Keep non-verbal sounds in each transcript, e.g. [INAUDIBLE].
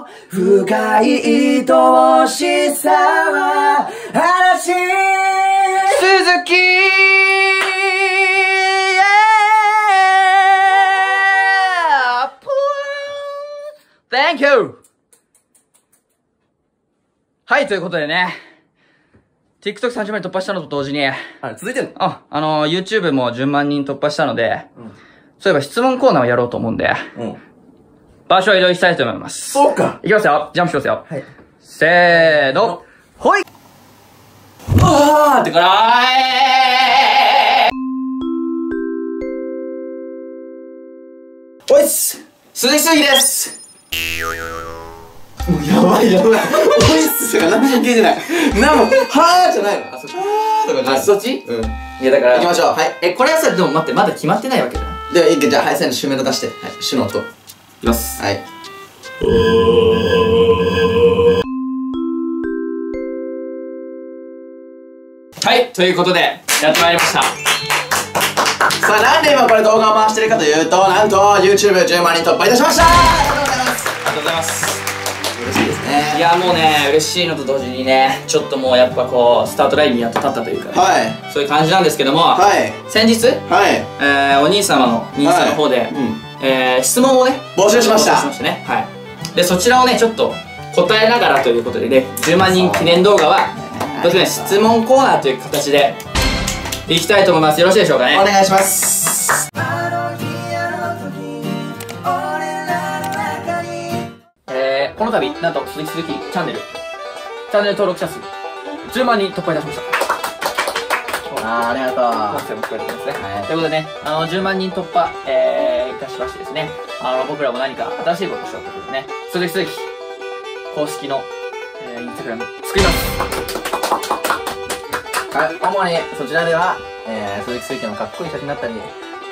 の深い愛しさは嵐鈴木 Yeah! Thank you! はい、ということでね。TikTok30 万人突破したのと同時に、あ続いてんの？あ、あの、YouTube も10万人突破したので、そういえば質問コーナーをやろうと思うんで、うん。場所を移動したいと思います。そうか。いきますよ。ジャンプしますよ。はい。せーの。ほいあーってからーおいっす鈴木鈴木ですもうやばいやばい。おいっすが何も聞いてない。なんも、はーじゃないの。あ、そっち。はーとかじゃない。あ、そっち？うん。いやだから、行きましょう。はい。え、これはさ、でも待って、まだ決まってないわけじゃない？では、いいけじゃあ、はい、せーの、シュメの出して。はい。シュの音。いきます。はい。はい、ということで、やってまいりました。さあ、なんで今これ動画を回してるかというと、なんと、YouTube10 万人突破いたしましたありがとうございますありがとうございます。嬉しいですね。いや、もうね、嬉しいのと同時にね、ちょっともうやっぱこう、スタートラインにやっと立ったというか、ね、はい。そういう感じなんですけども、はい。先日、はい。えー、お兄様の兄さんの方で、うん。えー、質問をね募集しました。募集しましたね。はい。でそちらをねちょっと答えながらということでね10万人記念動画はどうしようね質問コーナーという形でいきたいと思います。よろしいでしょうかね。お願いします。えー、この度なんと鈴木鈴木チャンネルチャンネル登録者数10万人突破いたしましたあー、ありがと音声も聞こえてきますね。はい。ということでね、あの、10万人突破、えー、いたしましてですね、あの、僕らも何か新しいことをしようということでね、鈴木鈴木、公式の、えー、インスタグラム作ります。はい、主にそちらでは、えー、鈴木鈴木のかっこいい写真だったり、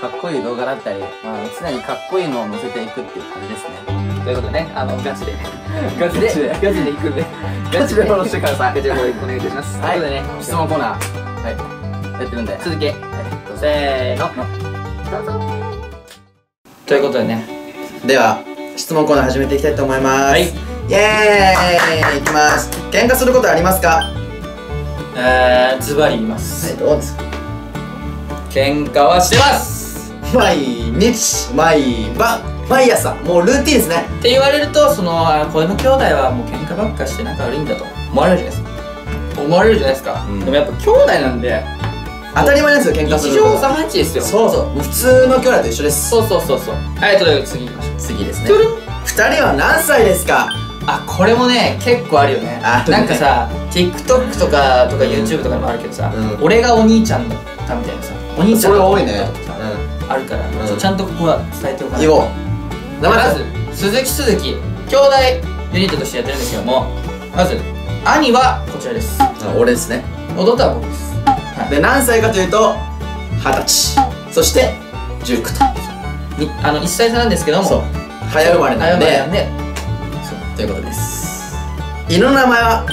かっこいい動画だったり、まあ、常にかっこいいのを載せていくっていう感じですね。ということでね、あの、ガチで、[LAUGHS] ガチで、[LAUGHS] ガチで行くんで、ガチでフォローしてください。ガチでフォローお願いいたします。はい。ということでね、質問コーナー、はい、やってるんで。続け、はい、どうぞ。せーの、どうぞ。ということでね、では、質問コーナー始めていきたいと思います。はい。イエーイいきます。喧嘩することありますか？はえー、ズバリ言います。い、どうですか？喧嘩はしてます毎日、毎晩、毎朝、もうルーティンですね。って言われるとそのあこの兄弟はもう喧嘩ばっかして仲悪いんだと思われるじゃないですか思われるじゃないですか、うんでもやっぱ兄弟なんで当たり前ですよ、喧嘩する日常茶飯事ですよ。そう。そう、もう普通の兄弟と一緒です。そうそうそうそう。はいというで次行きましょう。次ですね。二人は何歳ですか？あこれもね結構あるよね。あなんかさ TikTok とかとか YouTube とかでもあるけどさ、うん。俺がお兄ちゃんだったみたいなさお兄ちゃんそれ多いね。だったとかさあるから、ん。ちゃんとここは伝えておかない言おう。名前まず鈴木鈴木兄弟ユニットとしてやってるんですけどもまず兄はこちらです。あ俺ですね。弟は僕ですで、何歳かというと、二十歳。そして、19と。にあの1歳差なんですけどもそう。早生まれなので、ということです。犬の名前は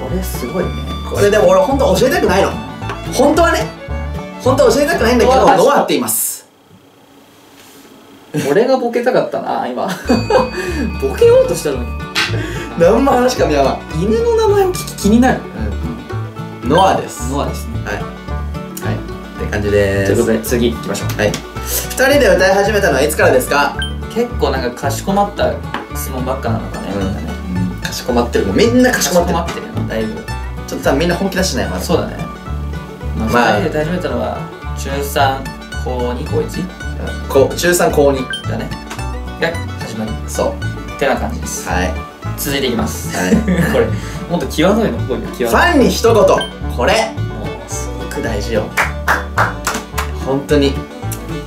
これすごいね。これでも俺本当教えたくないの。本当はね。本当は教えたくないんだけどノアって言います。俺がボケたかったな今。[LAUGHS] ボケようとしたのに。何も話か見合わん、犬の名前を聞き気になるノアです。ノアですね。はい。はい。って感じでというすことで次行きましょう。はい。二人で歌い始めたのはいつからですか？結構なんかかしこまった質問ばっかなのかね、うん。かしこまってる。もうみんなかしこまってる。かしこまってるよだいぶ。ちょっと多分みんな本気出してない？まだ。そうだね。まあ、まあ。2人で歌い始めたのは中3高2高 1? こう中3高2だね。が始まり。そう。ってな感じです。はい続いていきます。はい。[LAUGHS] これもっと際どいのこういう際フどい。ァンに一言。これ。もうすごく大事よ。本当に。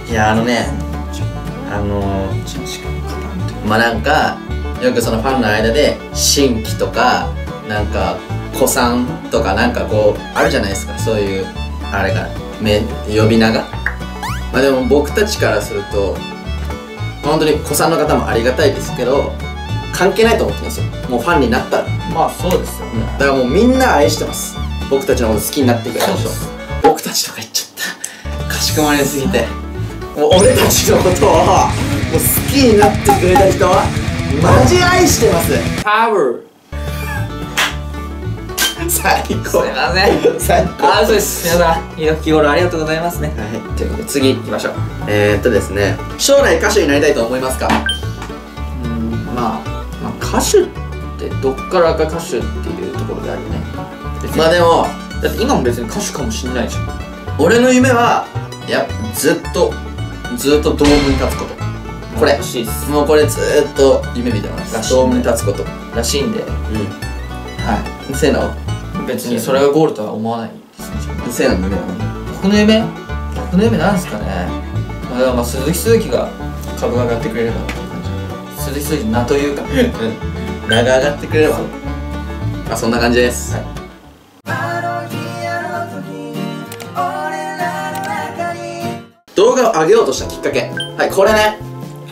いやあのね。あのー、まあなんかよくそのファンの間で新規とかなんか古参とかなんかこうあるじゃないですか。そういうあれがめ呼び名が。まあでも僕たちからすると本当に古参の方もありがたいですけど関係ないと思ってますよ。もうファンになったら。まあそうですよね、だからもうみんな愛してます。僕たちのこと好きになってくれた僕たちとか言っちゃった。かしこまりすぎて。もう俺たちのことをもう好きになってくれた人はマジ愛してます。パワー最すい高ません。最高。あそうです。皆さんいい日頃ありがとうございますね。はい。ということで次行きましょう。えー、っとですね。将来歌手になりたいと思いますか？歌手ってどっからが歌手っていうところであるよね。まあでもだって今も別に歌手かもしんないじゃん。俺の夢はやっぱずっとずっとドームに立つこと。これ。欲しいっす。もうこれずーっと夢見てますらしい。ねドームに立つこと。らしいんで。うはんせーの。い別にそれがゴールとは思わないですね。せーのの夢は僕の夢？僕の夢なんですかね。まあだからまあ鈴木鈴木が株が上がってくれればっていう感じ鈴木鈴木名というか。うん名が上がってくれれば。まあそんな感じです、はい。動画を上げようとしたきっかけ。はいこれね。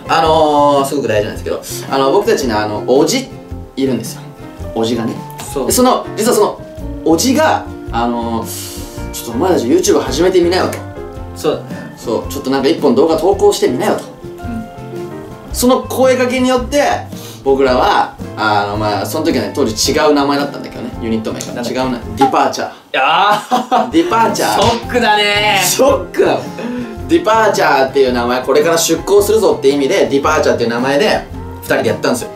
あのー、すごく大事なんですけど。あの僕たちにあのおじいるんですよ。おじがね。そう。でその実はそのおじがあのー、ちょっとお前たち YouTube 始めてみなよと。そうだね。そうちょっとなんか一本動画投稿してみなよとその声かけによって僕らはあのまあその時はね当時違う名前だったんだけどねユニット名が。違うなディパーチャー。いやー。ディパーチャー。ショックだね。ショック。なのディパーチャーっていう名前これから出航するぞって意味でディパーチャーっていう名前で2人でやったんですよ、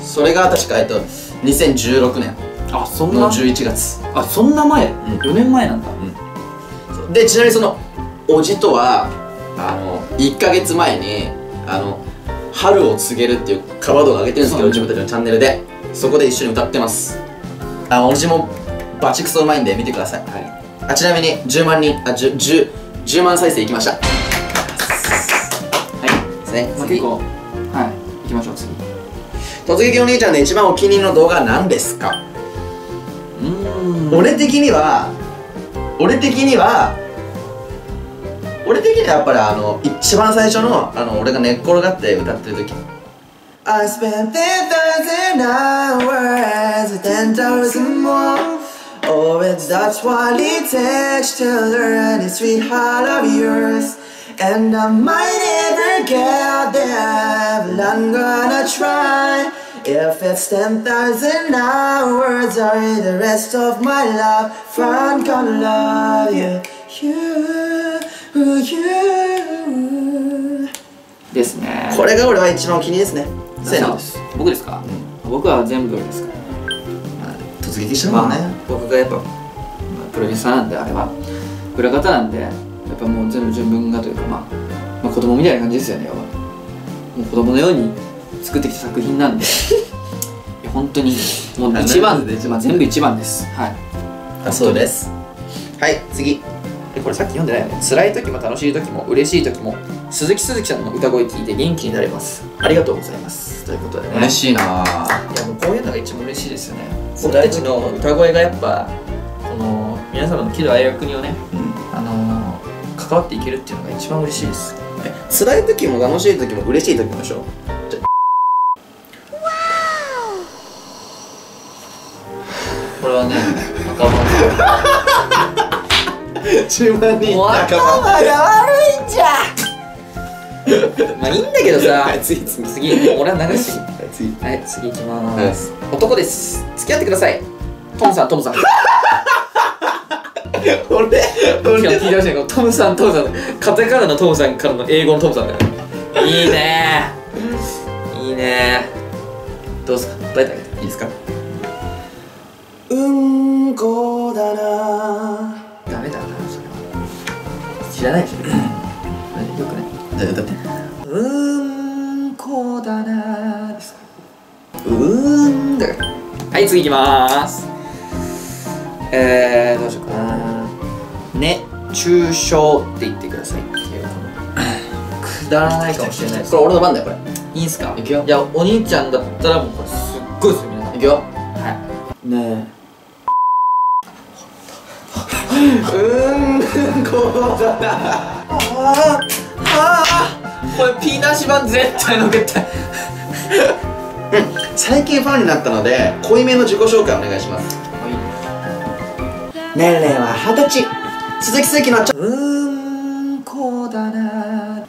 それが確かえっと2016年。あそんのな11月。あそんな前、ん。4年前なんだ。でちなみにそのおじとはあの1ヶ月前にあの春を告げるっていうカバー動画上げてるんですけど自分たちのチャンネルで。そこで一緒に歌ってます。あおじもバチクソうまいんで見てください、あちなみに10万人あ 10, 10, 10万再生いきました。はい。ですね、次まあ結構はい。行きましょう次。突撃お兄ちゃんで一番お気に入りの動画は何ですか？うーん。俺的には俺的には俺的にはやっぱりあの一番最初のあの俺が寝っ転がって歌ってる時 I spent 10,000 hours, 10,000 more Oh, it's that's what it takes to learn this sweetheart of yours And I might never get there, but I'm gonna try If it's 10,000 hours or the rest of my life I'm gonna love you, you, you ですね。これが俺は一番お気に入りですね。せーのそうです。僕ですか、僕は全部ですか？ら突撃したもんね、まあ、僕がやっぱ、まあプロデューサーなんであれは。裏方なんでやっぱもう全部自分がというか、まあ、まあ子供みたいな感じですよね要は。もう子供のように作ってきた作品なんで。[LAUGHS] いや本当にもう一番。まあ、全部一番です。はい。あそうです。はい次でこれさっき読んでないよね。辛い時も楽しい時も嬉しい時も鈴木鈴木さんの歌声聞いて元気になれます。ありがとうございます。ということでね。しいな。いやもうこういうのが一番嬉しいですよね。僕たちの歌声がやっぱこの皆様の喜怒哀楽にをね、あのー、関わっていけるっていうのが一番嬉しいです。辛い時も楽しい時も嬉しい時もでしょ？10万人もう仲間が悪いんじゃまあいいんだけどさ。はい次次。次。俺は流し次はい次いきまーす、男です。付き合ってください。トムさんトムさん。[LAUGHS] 俺今日聞いてましたねトムさんトムさん。カタカナのトムさんからの英語のトムさんだよ。いいね。いいね。どうすか？答えてあげていいですか？うんこだならないでしょよくないだってうーん。こだなですかうーん。だから。はい次いきまーす。えー、どうしようかな。ね中傷って言ってください。っていうこの。くだらないかもしれないです。これ俺の番だよこれ。いいんすか？いくよ。いやお兄ちゃんだったらもうこれすっごいですよ皆さんいくよ。はい。ねうんこだな。えああこれピーナッシュ版絶対のけたい。最近ファンになったので濃いめの自己紹介お願いします。年齢は二十歳。鈴木鈴木のちょうーんこだな。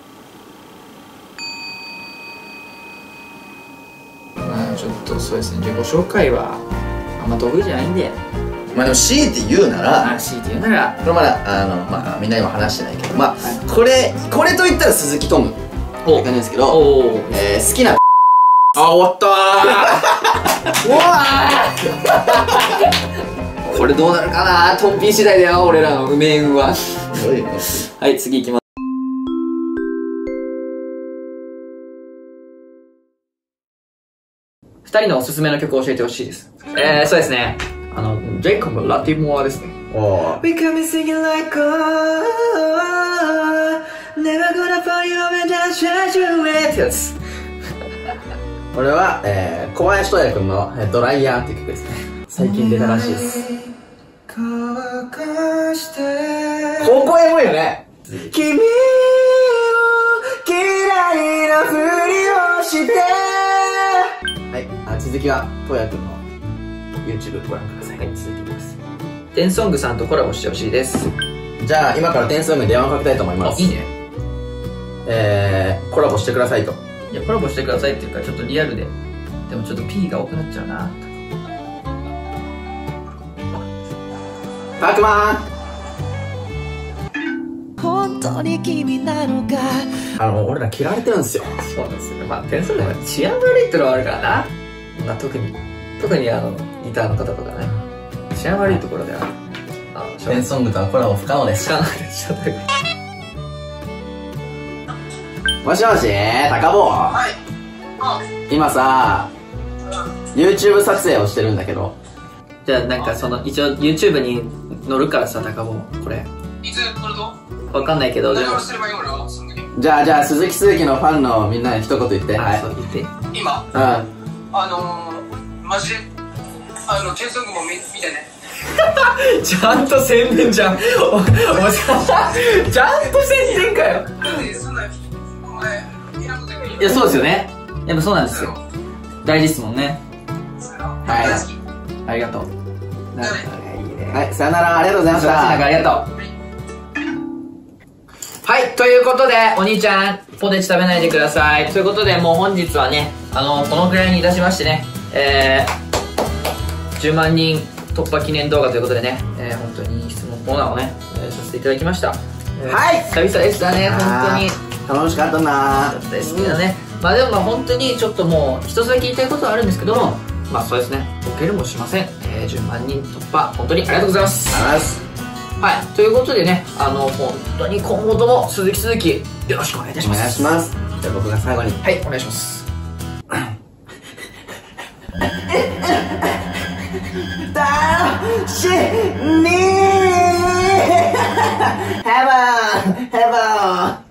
ちょっとそうですね。自己紹介はあんま得意じゃないんでまあでも強いて言うならあ強いて言うなら。これまだあのまあみんなにも話してないけどまあこれこれと言ったら鈴木トムって感じですけど、おおえー、好きなあ終わったー。[LAUGHS] うわー。[LAUGHS] これどうなるかな？トンピー次第だよ俺らの。命運は。[LAUGHS] はい次行きます。二人のおすすめの曲を教えてほしいです。えー、そうですねあのジェイコブ・ラティモアですね。We be singing like oh, Never gonna fall you やつ。[LAUGHS] これは、えー、小林斗也君のえー「ドライヤー」っていう曲ですね。最近出たらしいです。高校エモいよね。君を嫌いなふりをして。はい。あ続きは斗也君の YouTube ご覧ください、はい続いていきます。テンソングさんとコラボしてほしいです。じゃあ今から点数目電話をかけたいと思います。いいね。えー、コラボしてくださいと。いやコラボしてくださいっていうかちょっとリアルで。でもちょっと P が多くなっちゃうな。たくま。本当に君なのか。ーあの俺ら嫌われてるんですよ。そうですよね。まあテンソングは治安悪いってのはあるからな、まあ、特に特にあのギターの方とかね治安悪いところではあのしょうがない。テンソングとはコラボ不可能でしょもしもし高坊。はい。今さ YouTube 撮影をしてるんだけど。じゃあなんかその一応 YouTube に載るからさ高坊。これ。いつ来ると？わかんないけどじゃあじゃあ鈴木鈴木のファンのみんなに一言言って。はいそう言って。今？うん。あのー、マジで？あのテンソングも見見てね。[LAUGHS] ちゃんと宣伝じゃん。おおちゃんと宣伝かよ。いやそうですよね。やっぱそうなんですよ。大事っすもんね。は。い。ありがとう。はいさよなら。ありがとうございました。ありがとうはい、ということで、お兄ちゃん、ポテチ食べないでください。ということで、もう本日はね、あの、このくらいにいたしましてね、えー、10万人突破記念動画ということでね、えー、本当に質問コーナーをね、えーさせていただきました。えーはい。久々でしたね、本当に。楽しかったな。だったですけどね、まあでもまあ本当にちょっともう一つだけ言いたいことはあるんですけどもまあそうですね。受けるもしません、えー、10万人突破本当にありがとうございます。あります。はい。ということでねあの本当に今後とも鈴木鈴木よろしくお願いいたしおます。願いします。じゃあ僕が最後に。はいお願いします [LAUGHS] 楽しみヘブンヘブン